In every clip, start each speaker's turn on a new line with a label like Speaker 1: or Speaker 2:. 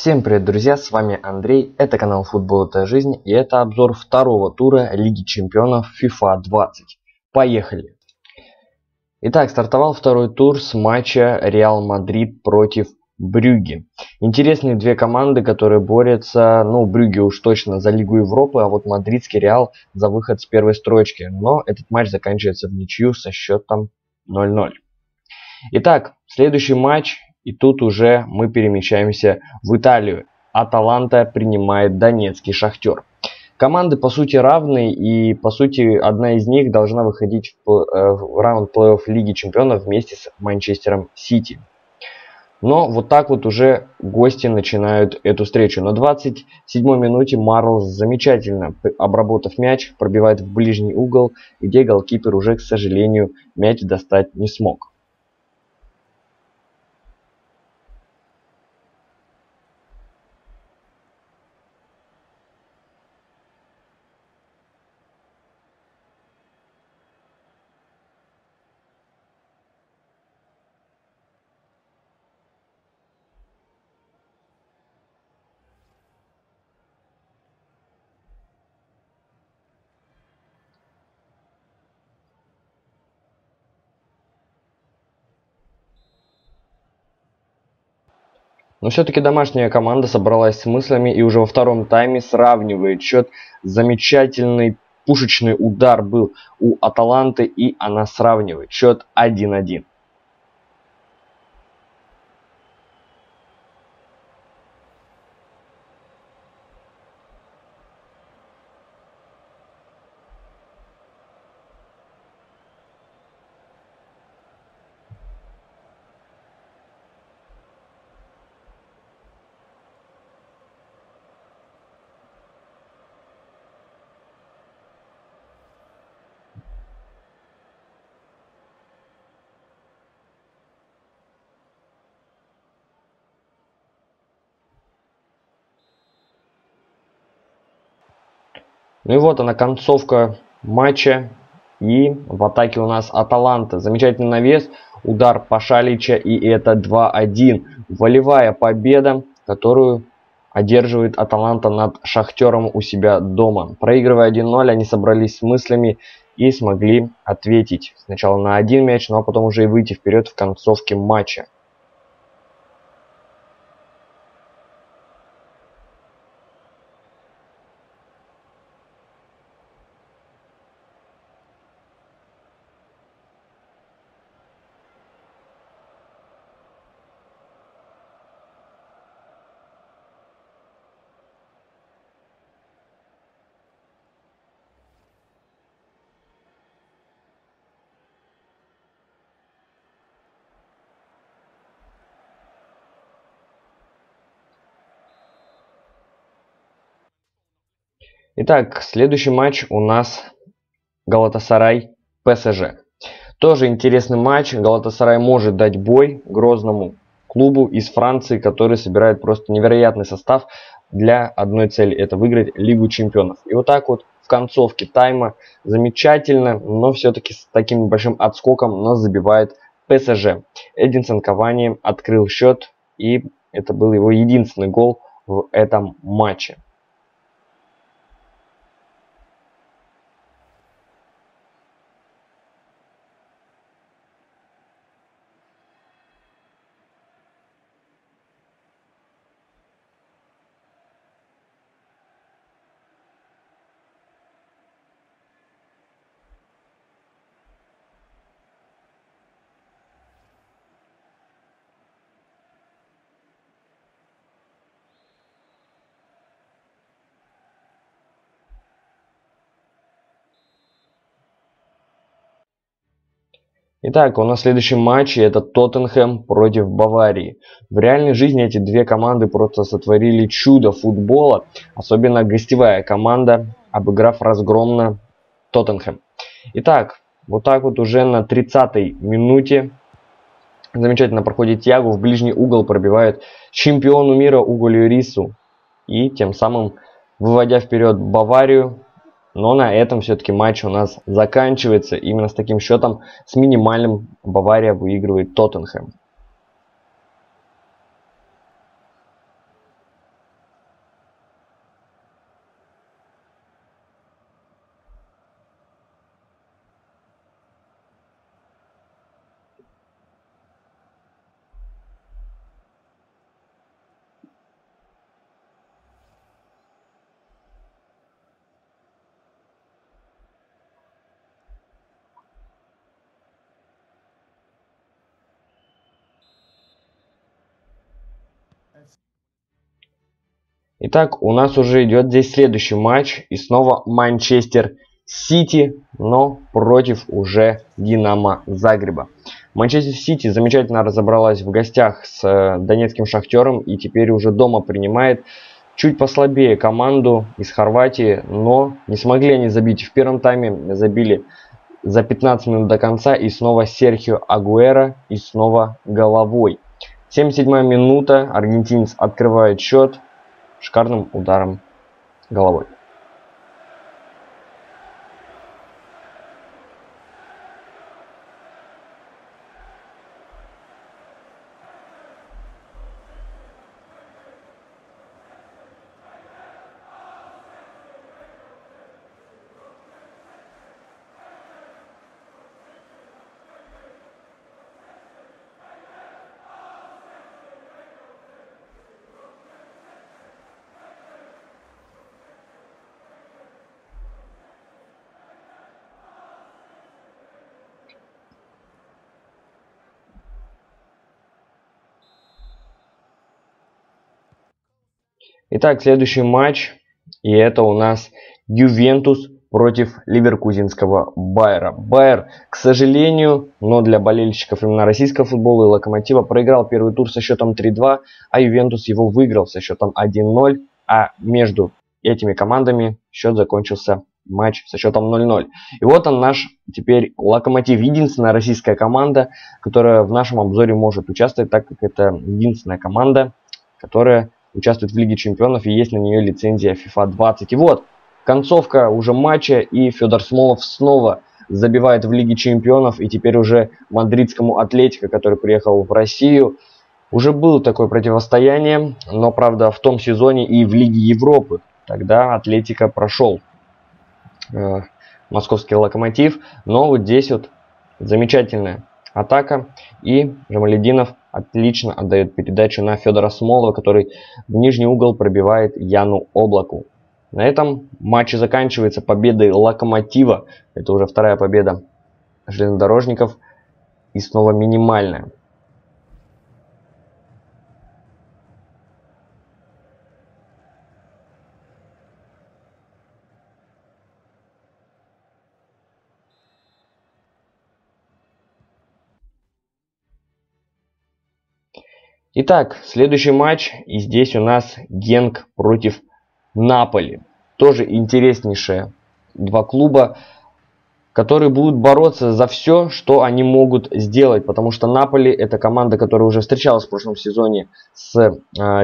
Speaker 1: Всем привет, друзья, с вами Андрей, это канал Футбол это жизнь и это обзор второго тура Лиги Чемпионов FIFA 20. Поехали! Итак, стартовал второй тур с матча Реал Мадрид против Брюги. Интересные две команды, которые борются, ну, Брюги уж точно за Лигу Европы, а вот Мадридский Реал за выход с первой строчки. Но этот матч заканчивается в ничью со счетом 0-0. Итак, следующий матч и тут уже мы перемещаемся в Италию. Аталанта принимает Донецкий Шахтер. Команды по сути равны и по сути одна из них должна выходить в, э, в раунд плей-офф Лиги Чемпионов вместе с Манчестером Сити. Но вот так вот уже гости начинают эту встречу. На 27-й минуте Марлс замечательно обработав мяч, пробивает в ближний угол, где голкипер уже, к сожалению, мяч достать не смог. Но все-таки домашняя команда собралась с мыслями и уже во втором тайме сравнивает счет. Замечательный пушечный удар был у Аталанты и она сравнивает счет 1-1. Ну и вот она концовка матча. И в атаке у нас Аталанта. Замечательный навес. Удар Пашалича. И это 2-1. Волевая победа, которую одерживает Аталанта над Шахтером у себя дома. Проигрывая 1-0, они собрались с мыслями и смогли ответить. Сначала на один мяч, ну а потом уже и выйти вперед в концовке матча. Итак, следующий матч у нас Галатасарай ПСЖ. Тоже интересный матч. Галатасарай может дать бой грозному клубу из Франции, который собирает просто невероятный состав для одной цели. Это выиграть Лигу Чемпионов. И вот так вот в концовке тайма замечательно, но все-таки с таким большим отскоком нас забивает ПСЖ. Эдинсон Кавани открыл счет и это был его единственный гол в этом матче. Итак, у нас следующий матч это Тоттенхэм против Баварии. В реальной жизни эти две команды просто сотворили чудо футбола, особенно гостевая команда, обыграв разгромно Тоттенхэм. Итак, вот так вот уже на 30-й минуте замечательно проходит Тягу, в ближний угол пробивает чемпиону мира Уго Рису и тем самым выводя вперед Баварию но на этом все-таки матч у нас заканчивается. Именно с таким счетом, с минимальным Бавария выигрывает Тоттенхэм. Итак, у нас уже идет здесь следующий матч. И снова Манчестер Сити, но против уже Динамо Загреба. Манчестер Сити замечательно разобралась в гостях с э, донецким шахтером и теперь уже дома принимает чуть послабее команду из Хорватии, но не смогли они забить в первом тайме, забили за 15 минут до конца и снова Серхио Агуэра и снова головой. 77 минута, аргентинец открывает счет шикарным ударом головой. Итак, следующий матч. И это у нас Ювентус против ливеркузинского Байера. Байер, к сожалению, но для болельщиков именно российского футбола и Локомотива проиграл первый тур со счетом 3-2, а Ювентус его выиграл со счетом 1-0, а между этими командами счет закончился матч со счетом 0-0. И вот он наш теперь Локомотив, единственная российская команда, которая в нашем обзоре может участвовать, так как это единственная команда, которая участвует в Лиге Чемпионов и есть на нее лицензия FIFA 20. И вот, концовка уже матча, и Федор Смолов снова забивает в Лиге Чемпионов, и теперь уже мадридскому Атлетико, который приехал в Россию, уже было такое противостояние, но, правда, в том сезоне и в Лиге Европы. Тогда Атлетика прошел э, московский локомотив, но вот здесь вот замечательная атака, и Жамалединов отлично отдает передачу на Федора Смолова, который в нижний угол пробивает Яну Облаку. На этом матч заканчивается победой Локомотива. Это уже вторая победа железнодорожников. И снова минимальная. Итак, следующий матч. И здесь у нас Генк против Наполи. Тоже интереснейшие два клуба, которые будут бороться за все, что они могут сделать. Потому что Наполи это команда, которая уже встречалась в прошлом сезоне с э,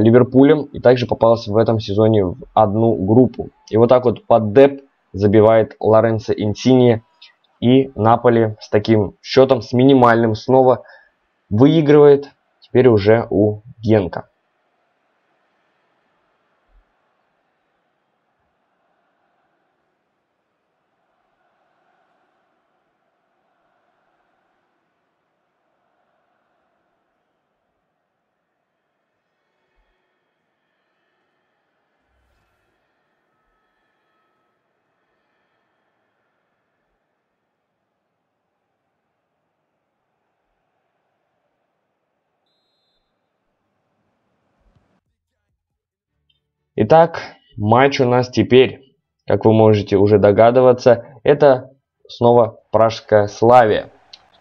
Speaker 1: Ливерпулем. И также попалась в этом сезоне в одну группу. И вот так вот под деп забивает Лоренцо Инсини. И Наполи с таким счетом, с минимальным снова выигрывает теперь уже у Генка. Итак, матч у нас теперь, как вы можете уже догадываться, это снова Пражская Славия.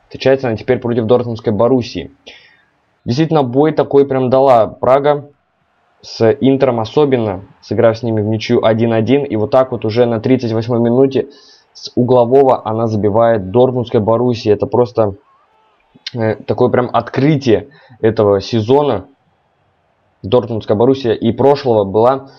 Speaker 1: Встречается она теперь против Дортмундской Боруссии. Действительно, бой такой прям дала Прага с Интером особенно, сыграв с ними в ничью 1-1. И вот так вот уже на 38 минуте с углового она забивает Дортмундской Боруссии. Это просто э, такое прям открытие этого сезона. Дортмундская Боруссия и прошлого была,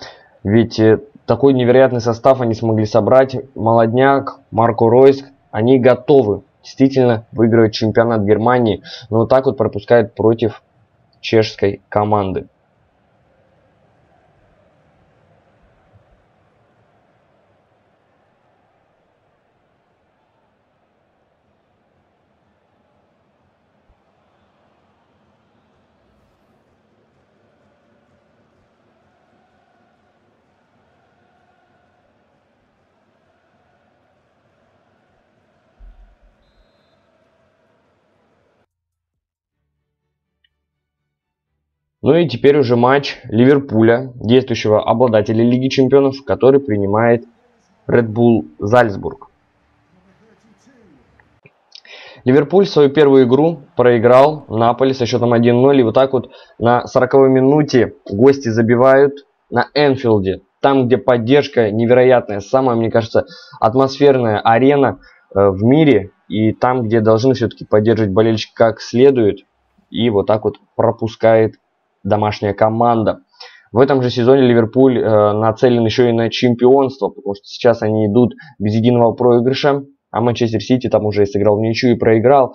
Speaker 1: ведь э, такой невероятный состав они смогли собрать. Молодняк, Марко Ройск, они готовы действительно выигрывать чемпионат Германии, но вот так вот пропускают против чешской команды. Ну и теперь уже матч Ливерпуля, действующего обладателя Лиги Чемпионов, который принимает Red Bull Зальцбург. Ливерпуль свою первую игру проиграл Наполи со счетом 1-0. И вот так вот на 40 минуте гости забивают на Энфилде. Там, где поддержка невероятная. Самая, мне кажется, атмосферная арена э, в мире. И там, где должны все-таки поддерживать болельщик как следует. И вот так вот пропускает домашняя команда. В этом же сезоне Ливерпуль э, нацелен еще и на чемпионство, потому что сейчас они идут без единого проигрыша а Манчестер Сити там уже сыграл в ничью и проиграл.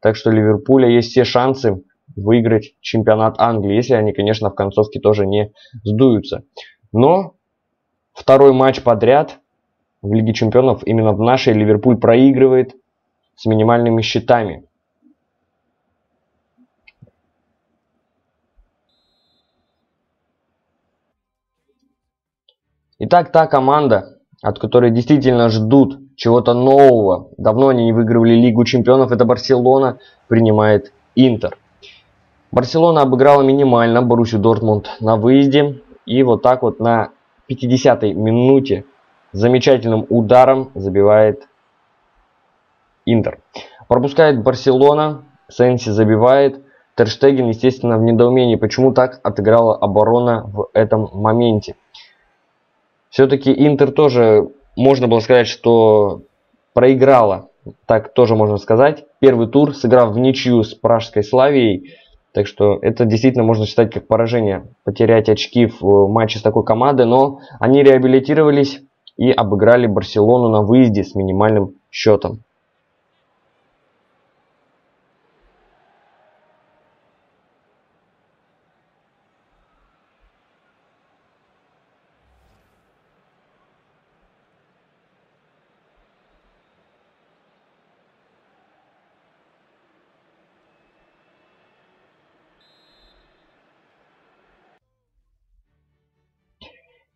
Speaker 1: Так что Ливерпуля есть все шансы выиграть чемпионат Англии, если они, конечно, в концовке тоже не сдуются. Но второй матч подряд в Лиге Чемпионов именно в нашей Ливерпуль проигрывает с минимальными счетами. Итак, та команда, от которой действительно ждут чего-то нового. Давно они не выигрывали Лигу Чемпионов. Это Барселона принимает Интер. Барселона обыграла минимально Боруссию Дортмунд на выезде. И вот так вот на 50-й минуте замечательным ударом забивает Интер. Пропускает Барселона, Сенси забивает. Терштеген, естественно, в недоумении, почему так отыграла оборона в этом моменте. Все-таки Интер тоже, можно было сказать, что проиграла, так тоже можно сказать. Первый тур, сыграв в ничью с Пражской Славией. Так что это действительно можно считать как поражение, потерять очки в матче с такой командой. Но они реабилитировались и обыграли Барселону на выезде с минимальным счетом.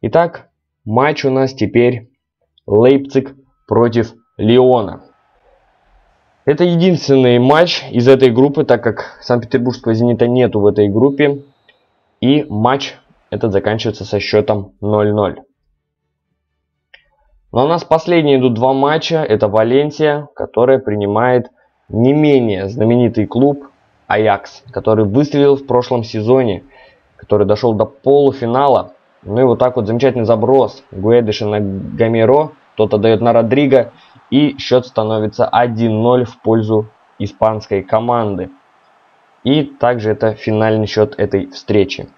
Speaker 1: Итак, матч у нас теперь Лейпциг против Лиона. Это единственный матч из этой группы, так как Санкт-Петербургского «Зенита» нету в этой группе. И матч этот заканчивается со счетом 0-0. Но у нас последние идут два матча. Это Валенсия, которая принимает не менее знаменитый клуб Аякс, который выстрелил в прошлом сезоне, который дошел до полуфинала ну и вот так вот замечательный заброс Гуэдиша на Гамеро. Тот отдает на Родриго. И счет становится 1-0 в пользу испанской команды. И также это финальный счет этой встречи.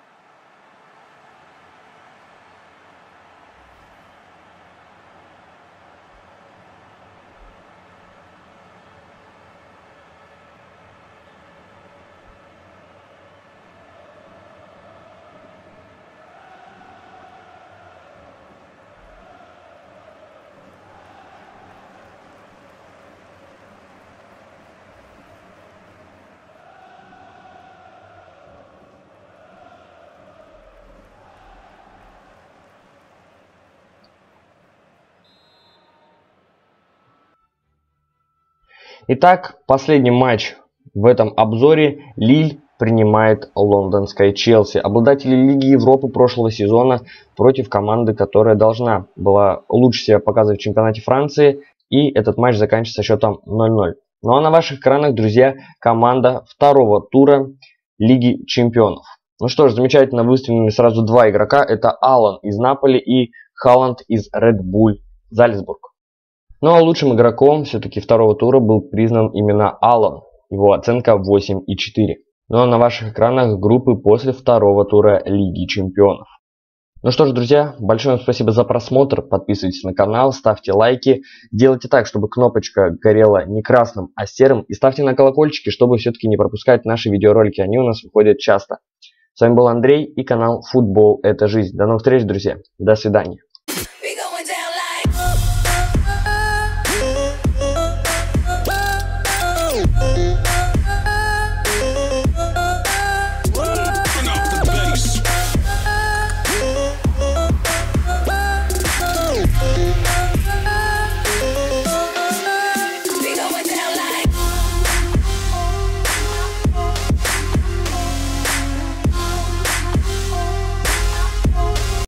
Speaker 1: Итак, последний матч в этом обзоре. Лиль принимает лондонская Челси. Обладатели Лиги Европы прошлого сезона против команды, которая должна была лучше себя показывать в чемпионате Франции. И этот матч заканчивается счетом 0-0. Ну а на ваших экранах, друзья, команда второго тура Лиги Чемпионов. Ну что ж, замечательно выставлены сразу два игрока. Это Алан из Наполи и Халланд из Red Bull Зальцбург. Ну а лучшим игроком все-таки второго тура был признан именно Аллан. Его оценка 8,4. Ну а на ваших экранах группы после второго тура Лиги Чемпионов. Ну что ж, друзья, большое вам спасибо за просмотр. Подписывайтесь на канал, ставьте лайки. Делайте так, чтобы кнопочка горела не красным, а серым. И ставьте на колокольчики, чтобы все-таки не пропускать наши видеоролики. Они у нас выходят часто. С вами был Андрей и канал Футбол – это жизнь. До новых встреч, друзья. До свидания.